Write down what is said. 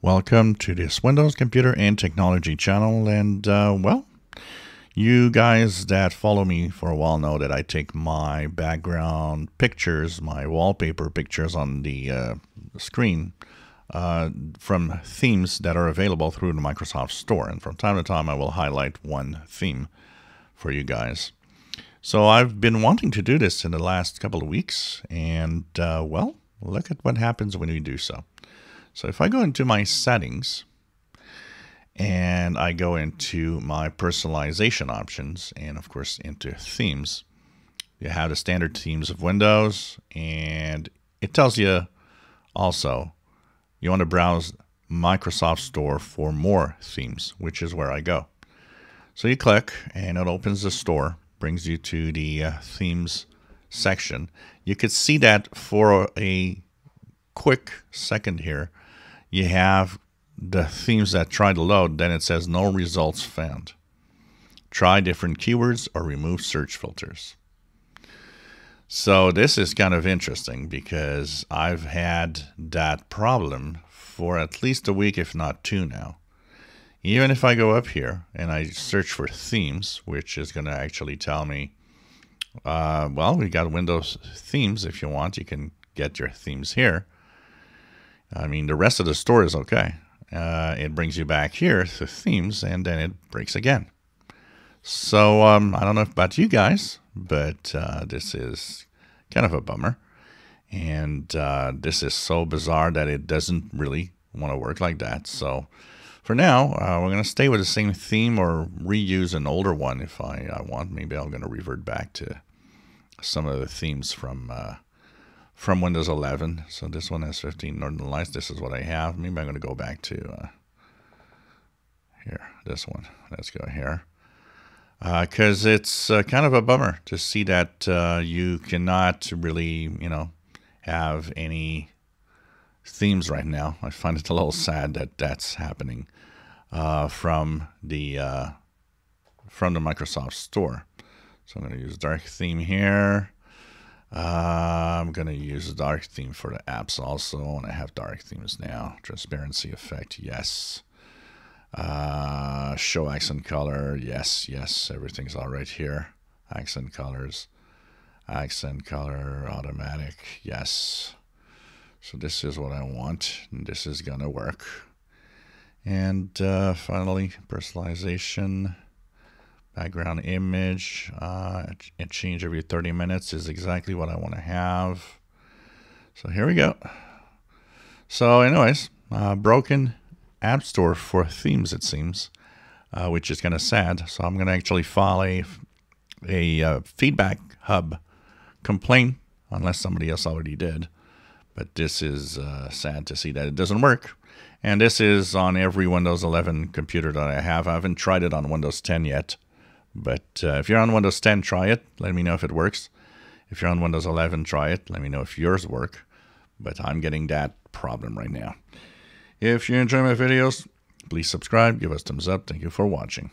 Welcome to this Windows Computer and Technology channel. And, uh, well, you guys that follow me for a while know that I take my background pictures, my wallpaper pictures on the uh, screen uh, from themes that are available through the Microsoft Store. And from time to time, I will highlight one theme for you guys. So I've been wanting to do this in the last couple of weeks. And, uh, well, look at what happens when we do so. So if I go into my settings and I go into my personalization options and of course into themes, you have the standard themes of Windows and it tells you also you want to browse Microsoft Store for more themes, which is where I go. So you click and it opens the store, brings you to the uh, themes section. You could see that for a quick second here you have the themes that try to load, then it says no results found. Try different keywords or remove search filters. So this is kind of interesting because I've had that problem for at least a week, if not two now. Even if I go up here and I search for themes, which is going to actually tell me, uh, well, we got Windows themes. If you want, you can get your themes here. I mean, the rest of the story is okay. Uh, it brings you back here to themes, and then it breaks again. So um, I don't know about you guys, but uh, this is kind of a bummer. And uh, this is so bizarre that it doesn't really want to work like that. So for now, uh, we're going to stay with the same theme or reuse an older one if I, I want. Maybe I'm going to revert back to some of the themes from uh, from Windows 11. So this one has 15 Northern Lights. This is what I have. Maybe I'm going to go back to uh, here, this one. Let's go here. Because uh, it's uh, kind of a bummer to see that uh, you cannot really, you know, have any themes right now. I find it a little sad that that's happening uh, from the uh, from the Microsoft Store. So I'm going to use dark theme here. Uh, I'm going to use a dark theme for the apps also, and I have dark themes now. Transparency effect, yes. Uh, show accent color, yes, yes, everything's all right here. Accent colors, accent color, automatic, yes. So this is what I want, and this is going to work. And uh, finally, personalization background image uh, and change every 30 minutes is exactly what I want to have. So here we go. So anyways, uh, broken app store for themes, it seems, uh, which is kind of sad. So I'm going to actually file a, a uh, feedback hub complaint, unless somebody else already did. But this is uh, sad to see that it doesn't work. And this is on every Windows 11 computer that I have. I haven't tried it on Windows 10 yet. But uh, if you're on Windows 10, try it. Let me know if it works. If you're on Windows 11, try it. Let me know if yours work. But I'm getting that problem right now. If you enjoy my videos, please subscribe, give us thumbs up. Thank you for watching.